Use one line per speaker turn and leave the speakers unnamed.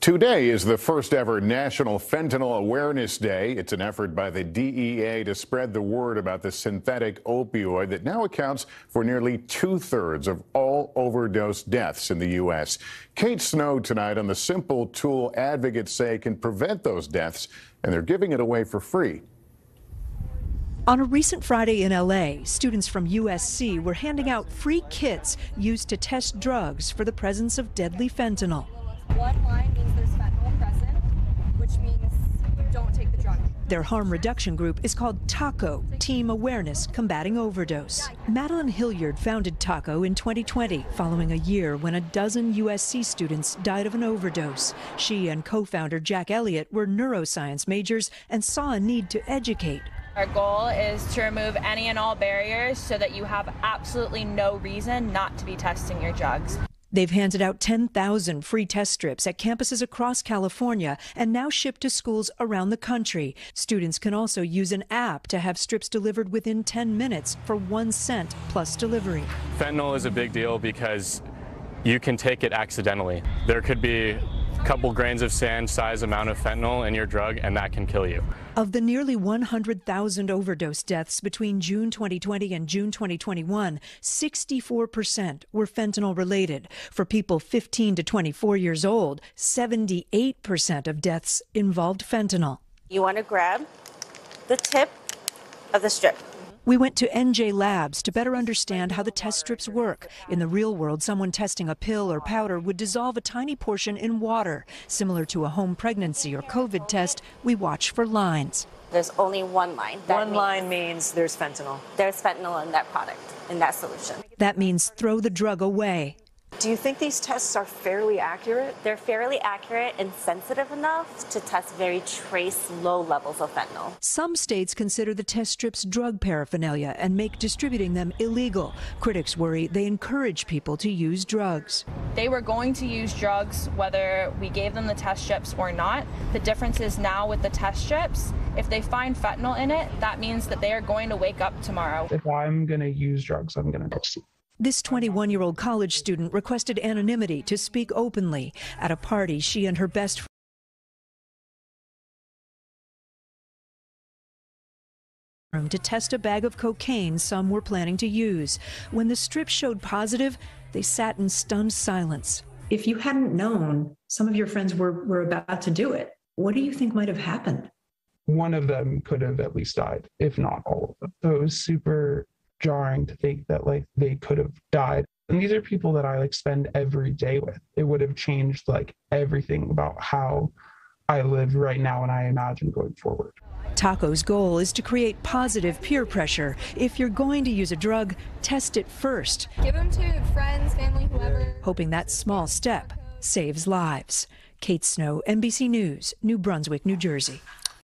Today is the first ever National Fentanyl Awareness Day. It's an effort by the DEA to spread the word about the synthetic opioid that now accounts for nearly two thirds of all overdose deaths in the U.S. Kate Snow tonight on the simple tool advocates say can prevent those deaths, and they're giving it away for free.
On a recent Friday in LA, students from USC were handing out free kits used to test drugs for the presence of deadly fentanyl.
One line means there's fentanyl present, which means don't take the drug.
Their harm reduction group is called TACO, Team Awareness Combating Overdose. Madeline Hilliard founded TACO in 2020, following a year when a dozen USC students died of an overdose. She and co founder Jack Elliott were neuroscience majors and saw a need to educate.
Our goal is to remove any and all barriers so that you have absolutely no reason not to be testing your drugs.
They've handed out 10,000 free test strips at campuses across California and now shipped to schools around the country. Students can also use an app to have strips delivered within 10 minutes for one cent plus delivery.
Fentanyl is a big deal because you can take it accidentally. There could be couple grains of sand size amount of fentanyl in your drug and that can kill you.
Of the nearly 100,000 overdose deaths between June 2020 and June 2021, 64% were fentanyl related. For people 15 to 24 years old, 78% of deaths involved fentanyl.
You want to grab the tip of the strip.
We went to NJ Labs to better understand how the test strips work. In the real world, someone testing a pill or powder would dissolve a tiny portion in water. Similar to a home pregnancy or COVID test, we watch for lines.
There's only one line. That
One
means
line means there's fentanyl.
There's fentanyl in that product, in that solution.
That means throw the drug away.
Do you think these tests are fairly accurate?
They're fairly accurate and sensitive enough to test very trace low levels of fentanyl.
Some states consider the test strips drug paraphernalia and make distributing them illegal. Critics worry they encourage people to use drugs.
They were going to use drugs whether we gave them the test strips or not. The difference is now with the test strips, if they find fentanyl in it, that means that they are going to wake up tomorrow.
If I'm going to use drugs, I'm going to
This 21 year old college student requested anonymity to speak openly. At a party, she and her best friend to test a bag of cocaine some were planning to use. When the strip showed positive, they sat in stunned silence.
If you hadn't known some of your friends were, were about to do it, what do you think might have happened?
One of them could have at least died, if not all of them. So it was super jarring to think that like they could have died. And these are people that I like spend every day with. It would have changed like everything about how I live right now and I imagine going forward.
Taco's goal is to create positive peer pressure. If you're going to use a drug, test it first,
Give them to friends, family, whoever.
hoping that small step saves lives. Kate Snow, NBC News, New Brunswick, New Jersey.